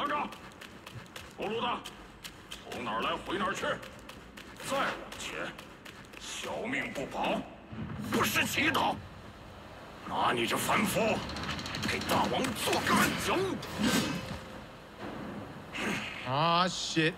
慢着，葫芦的，从哪儿来回哪儿去，再往前，小命不保，不识祈祷，拿你这凡夫给大王做个暗酒。Ah, shit.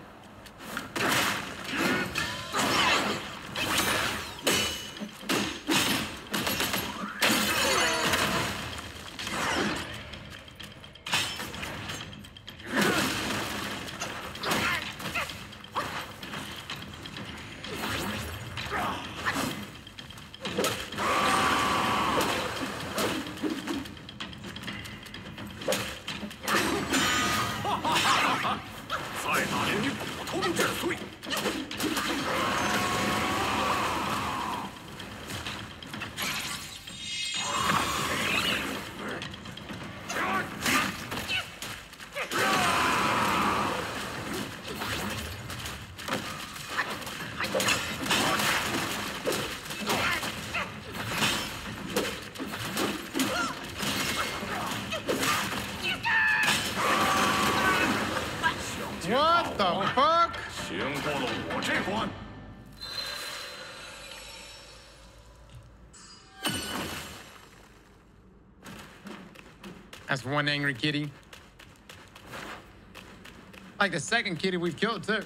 That's one angry kitty. Like the second kitty we've killed too.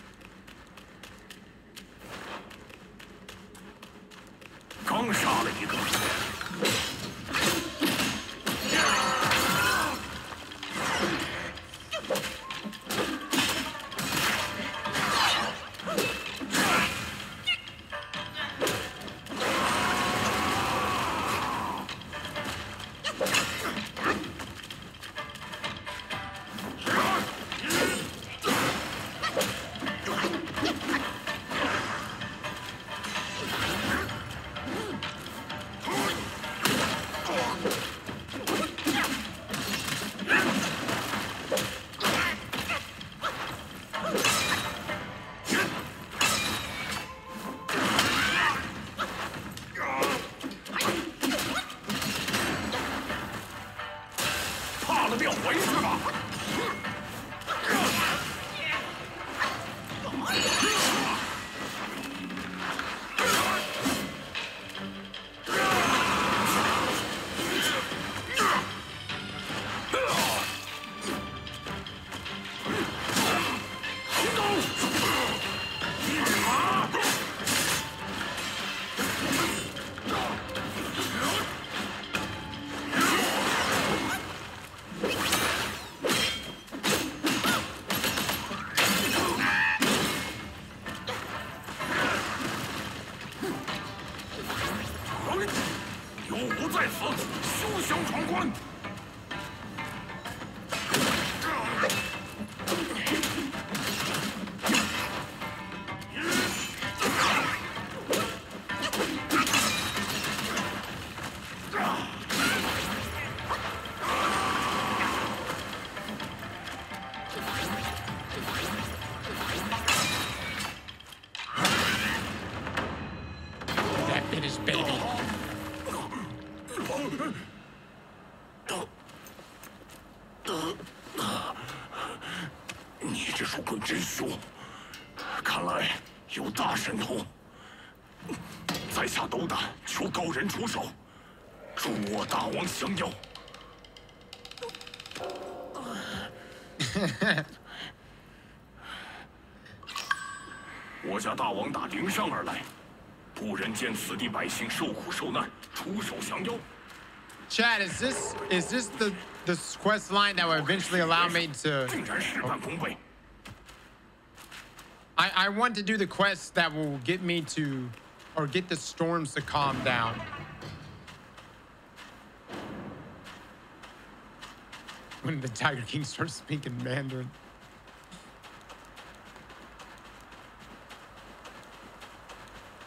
在下斗胆，求高人出手，助我大王降妖。我家大王打灵山而来，不忍见此地百姓受苦受难，出手降妖。Chad, is this is this the the quest line that will eventually allow me to? 竟然事半功倍。I I want to do the quest that will get me to, or get the storms to calm down. When the Tiger King starts speaking Mandarin.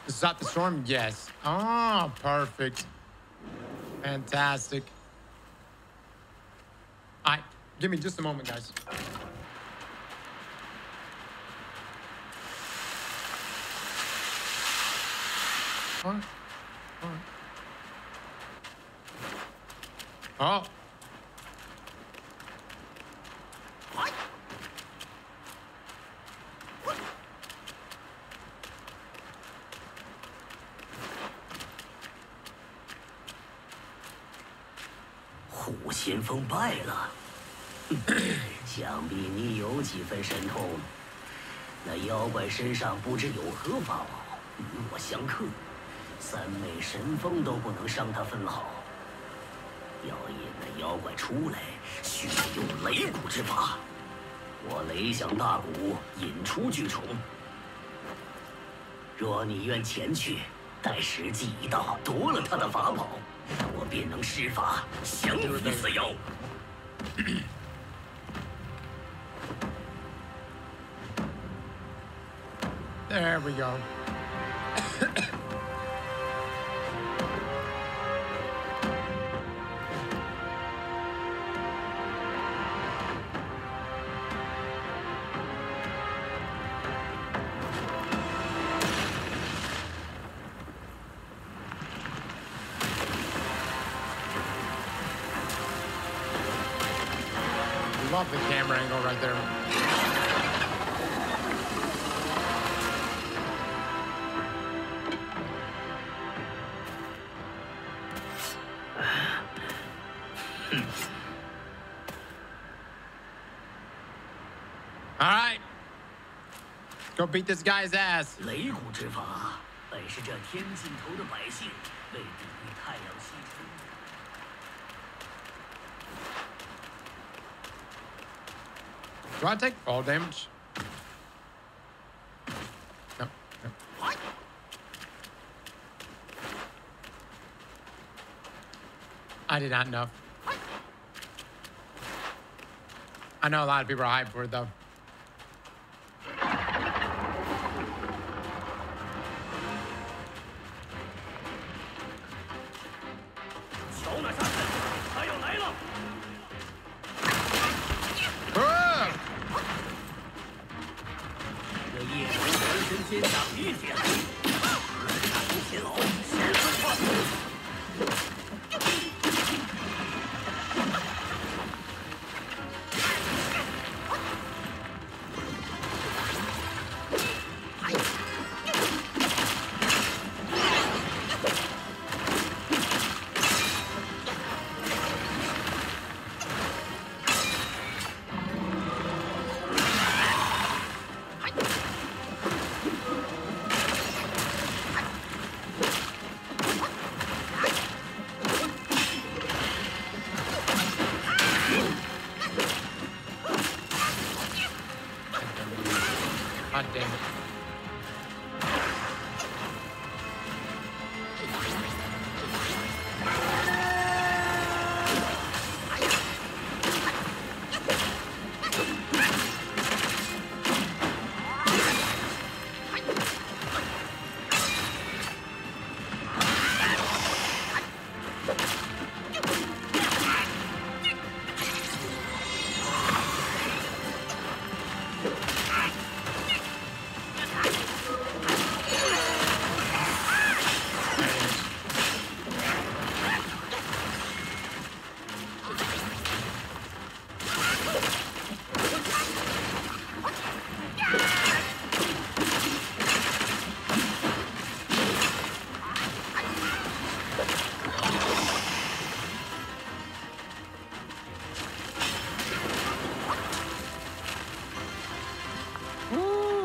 To stop the storm? Yes. Oh, perfect. Fantastic. All right, give me just a moment, guys. 啊！啊！好！虎先锋败了，想必你有几分神通。那妖怪身上不知有何法宝，与我相克。三昧神风都不能伤他分毫。要引那妖怪出来，需用擂鼓之法。我雷响大鼓，引出巨虫。若你愿前去，待时机一到，夺了他的法宝，我便能施法降服此妖。There we go. Love the camera angle right there. All right. Go beat this guy's ass. 雷蛊之法，本是这天尽头的百姓为抵御太阳西沉。 Do I take fall damage? No. no. I did not know. I know a lot of people are hyped for it though. 天下第一剑赤胆英十四霸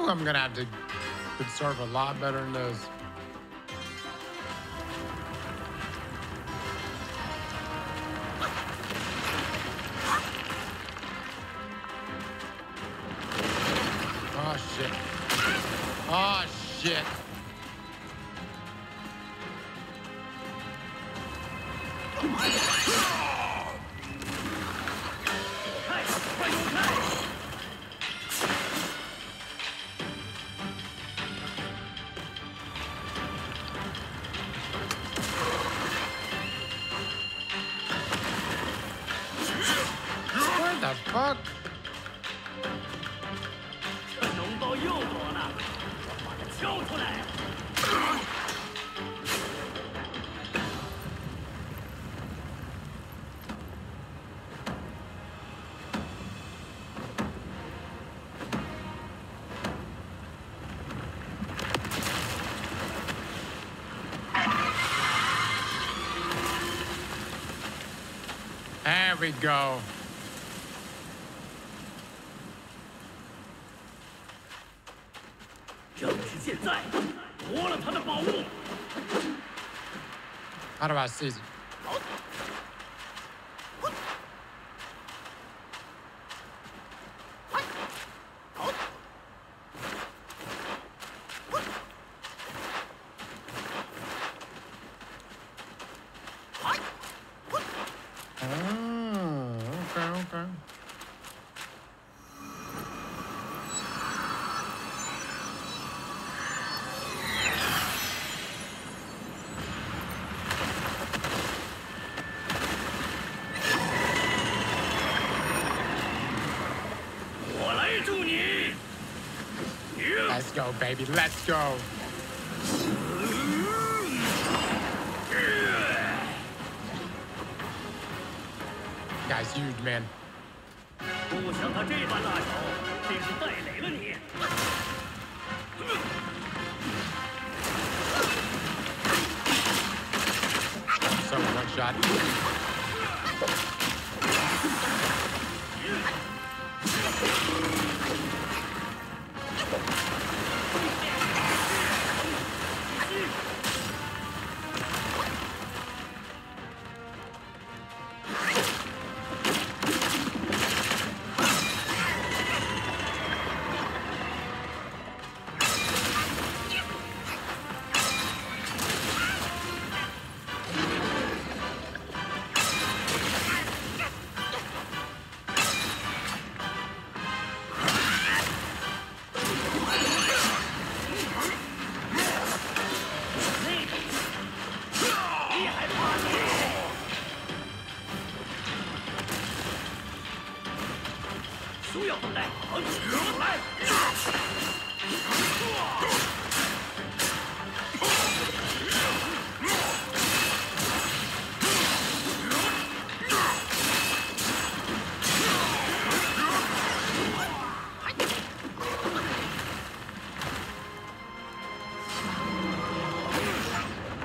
I'm gonna have to conserve a lot better than this. Oh shit. Oh shit. There we go. How do I seize it? go, baby. Let's go. Guy's huge, man. 不想他这般大小，真是带累了你。 So one shot.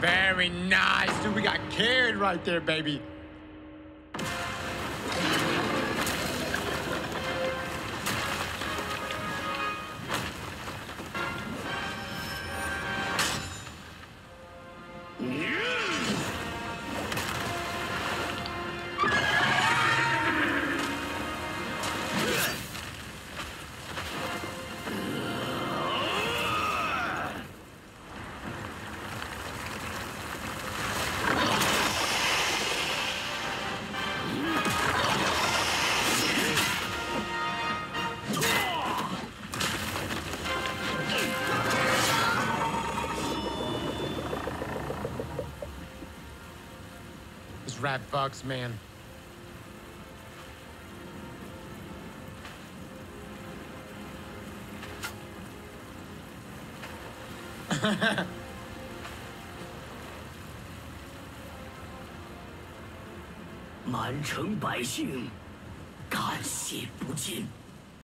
Very nice. Dude, we got carried right there, baby. rat fucks, man. “满城百姓，感谢不尽。